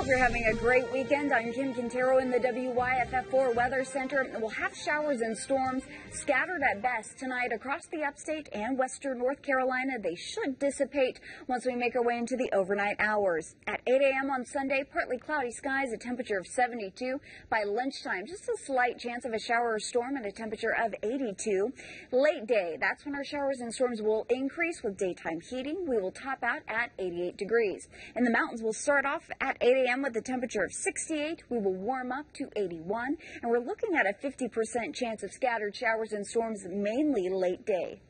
Hope you're having a great weekend. I'm Kim Quintero in the WYFF4 Weather Center. We'll have showers and storms scattered at best tonight across the upstate and western North Carolina. They should dissipate once we make our way into the overnight hours. At 8 a.m. on Sunday, partly cloudy skies, a temperature of 72. By lunchtime, just a slight chance of a shower or storm at a temperature of 82. Late day, that's when our showers and storms will increase with daytime heating. We will top out at 88 degrees. In the mountains, we'll start off at 8 a.m. with a temperature of 68. We will warm up to 81, and we're looking at a 50% chance of scattered showers and storms mainly late day.